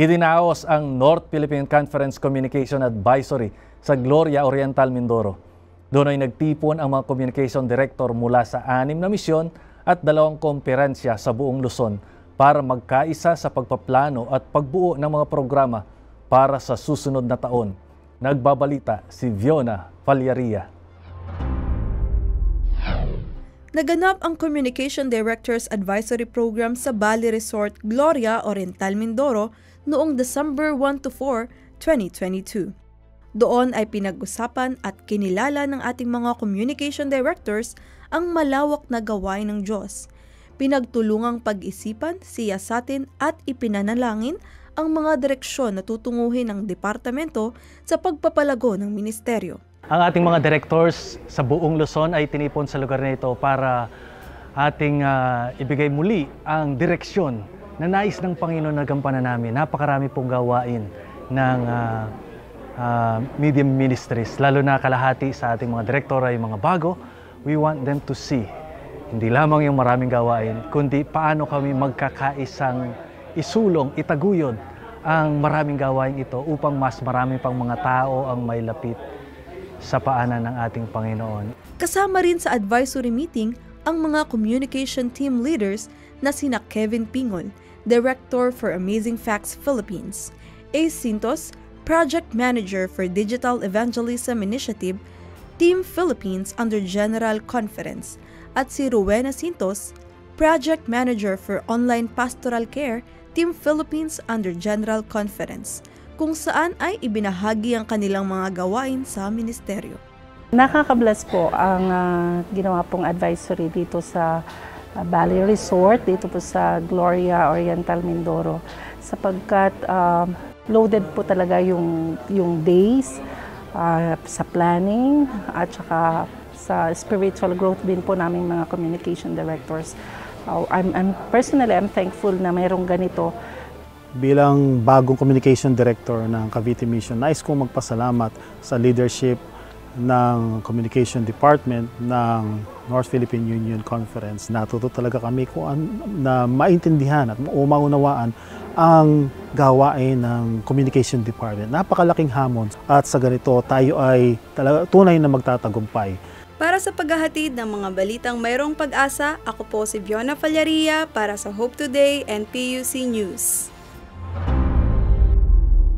Idinaos ang North Philippine Conference Communication Advisory sa Gloria Oriental, Mindoro. Doon ay nagtipon ang mga communication director mula sa anim na misyon at dalawang komperensya sa buong Luzon para magkaisa sa pagpaplano at pagbuo ng mga programa para sa susunod na taon. Nagbabalita si Viona Falyaria. Naganap ang Communication Directors Advisory Program sa Bali Resort Gloria Oriental Mindoro noong December 1 to 4, 2022. Doon ay pinag-usapan at kinilala ng ating mga communication directors ang malawak na gawain ng Diyos. Pinagtulungang pag-isipan, siyasatin at ipinanalangin ang mga direksyon na tutunguhin ng departamento sa pagpapalago ng ministeryo. Ang ating mga directors sa buong Luzon ay tinipon sa lugar na ito para ating uh, ibigay muli ang direksyon na nais ng Panginoon na gampanan namin. Napakarami pong gawain ng uh, uh, medium ministries, lalo na kalahati sa ating mga direktor ay mga bago. We want them to see hindi lamang yung maraming gawain, kundi paano kami magkakaisang isulong, itaguyod ang maraming gawain ito upang mas marami pang mga tao ang may lapit sa paanan ng ating Panginoon. Kasama rin sa advisory meeting ang mga communication team leaders na sina Kevin Pingol, Director for Amazing Facts Philippines, Ace Sintos, Project Manager for Digital Evangelism Initiative, Team Philippines under General Conference, at si Rowena Sintos, Project Manager for Online Pastoral Care, Team Philippines under General Conference kung saan ay ibinahagi ang kanilang mga gawain sa ministeryo. Nakakabless po ang uh, ginawa pong advisory dito sa uh, Valley Resort, dito po sa Gloria Oriental Mindoro, sapagkat uh, loaded po talaga yung, yung days uh, sa planning at saka sa spiritual growth din po naming mga communication directors. Uh, I'm, I'm personally I'm thankful na mayroong ganito bilang bagong communication director ng Cavite Mission, nais kong magpasalamat sa leadership ng Communication Department ng North Philippine Union Conference. Natuto talaga kami kung na maintindihan at maunawaan ang gawain ng Communication Department. Napakalaking hamon at sa ganito tayo ay talaga, tunay na magtatagumpay. Para sa paghahatid ng mga balitang mayroong pag-asa, ako po si Fiona Fallaria para sa Hope Today and PUC News.